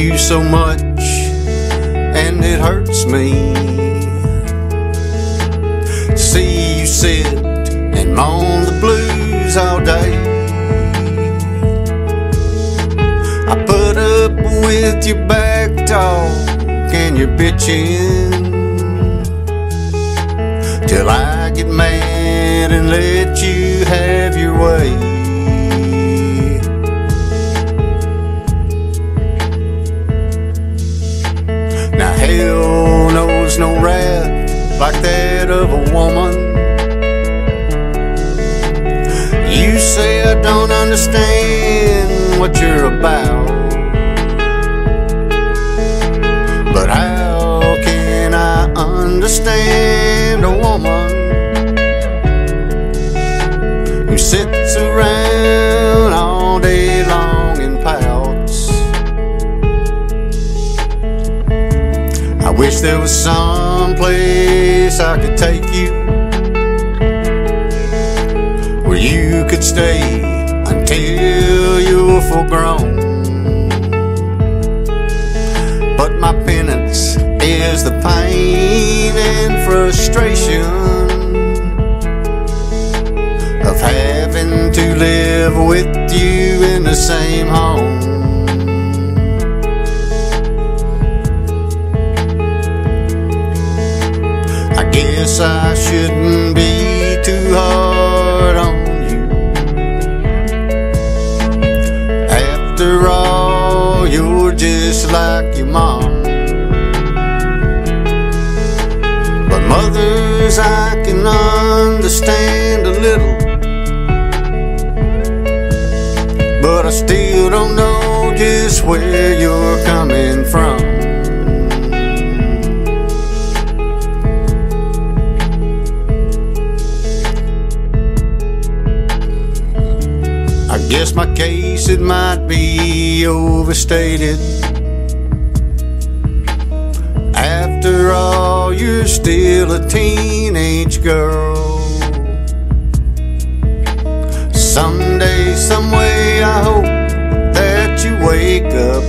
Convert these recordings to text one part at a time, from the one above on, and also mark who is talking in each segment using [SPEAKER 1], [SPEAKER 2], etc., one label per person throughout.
[SPEAKER 1] you so much, and it hurts me. See you sit and moan the blues all day. I put up with your back talk and your bitching till I get mad and let you have your way. Like that of a woman. You say I don't understand what you're about. But how can I understand a woman who sits was some place I could take you where you could stay until you're full grown. But my penance is the pain and frustration of having to live with you in the same home. Guess I shouldn't be too hard on you. After all, you're just like your mom. But mothers, I can understand a little. But I still don't know just where you're coming from. Guess my case it might be overstated. After all, you're still a teenage girl. Someday, someway, I hope that you wake up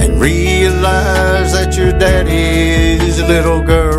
[SPEAKER 1] and realize that your daddy's a little girl.